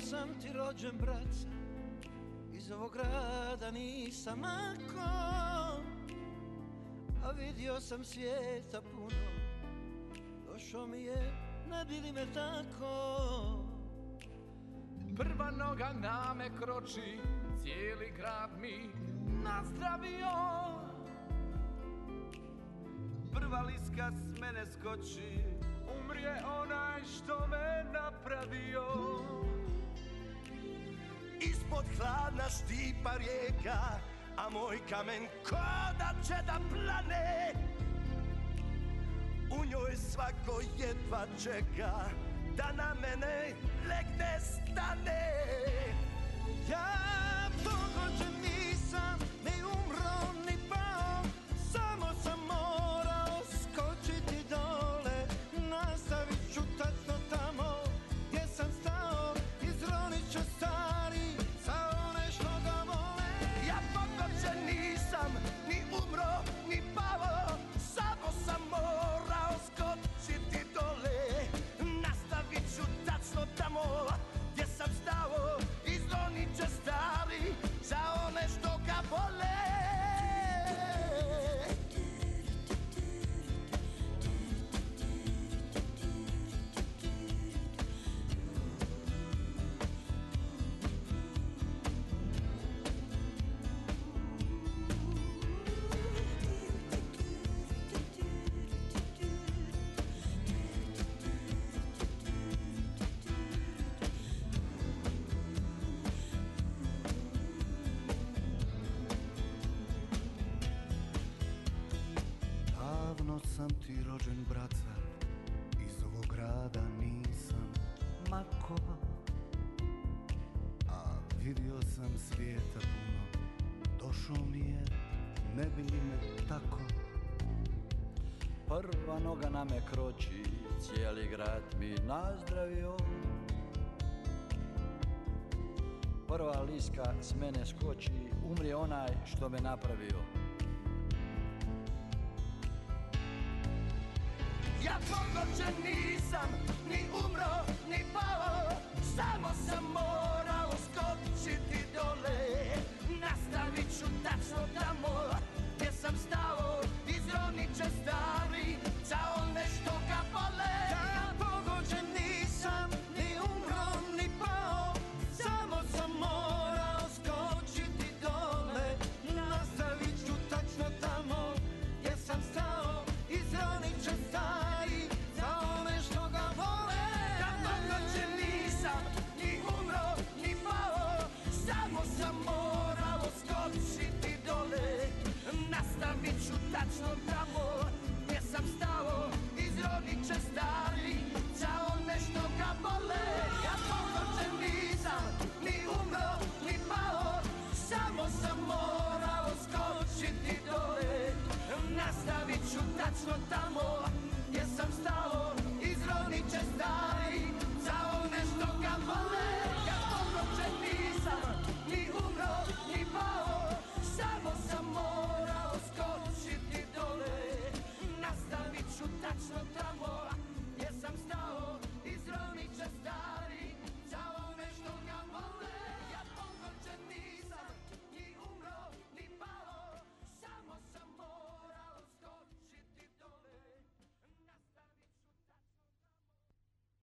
sam ti rođen braca Iz ovog grada nisam ako A vidio sam svijeta puno. Došao mi je, ne bili me tako. Prva noga na me kroči, cijeli grad mi nazdravio. Prva liska s mene skoči Umrije onaj što me napravio Ispod hladna štipa rijeka A moj kamen koda će da plane. U njoj svako jedva čeka Da na mene legne Davno sam ti rođen braca Iz ovog grada nisam. Mako A vidio sam svijeta puno Došao mi je, ne bi li me tako? Prva noga na me kroči, cijeli grad mi nazdravio. Prva liska s mene skoči, umri onaj što me napravio Ja pokočen nisam, ni umro, ni pao Samo sam morao skočit of love.